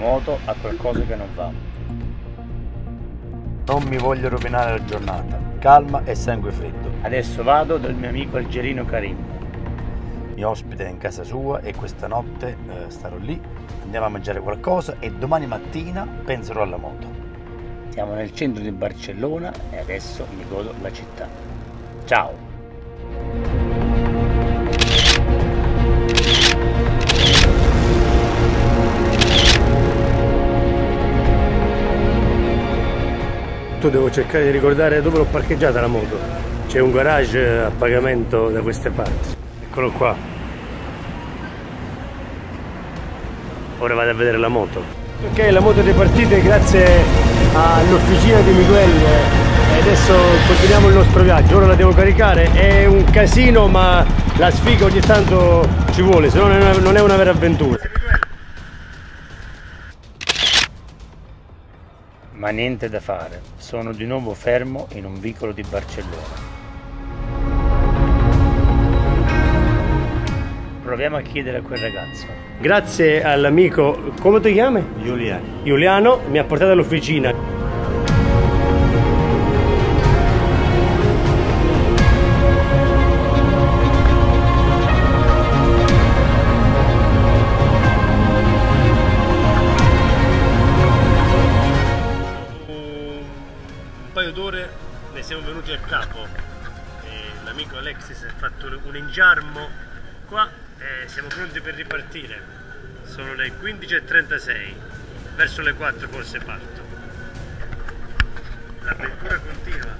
moto ha qualcosa che non va. Non mi voglio rovinare la giornata. Calma e sangue freddo. Adesso vado dal mio amico algerino Karim. Mi ospita in casa sua e questa notte eh, starò lì, andiamo a mangiare qualcosa e domani mattina penserò alla moto. Siamo nel centro di Barcellona e adesso mi godo la città. Ciao! Tu devo cercare di ricordare dove l'ho parcheggiata la moto. C'è un garage a pagamento da queste parti. Eccolo qua. Ora vado a vedere la moto. Ok, la moto è ripartita grazie all'officina di Miguel e adesso continuiamo il nostro viaggio. Ora la devo caricare. È un casino ma la sfiga ogni tanto ci vuole, se no non è una vera avventura. Ma niente da fare, sono di nuovo fermo in un vicolo di Barcellona. Proviamo a chiedere a quel ragazzo. Grazie all'amico, come ti chiami? Giuliano. Giuliano mi ha portato all'officina. Paio d'ore ne siamo venuti a capo. L'amico Alexis ha fatto un ingiarmo qua e siamo pronti per ripartire. Sono le 15.36 verso le 4 forse parto. L'avventura continua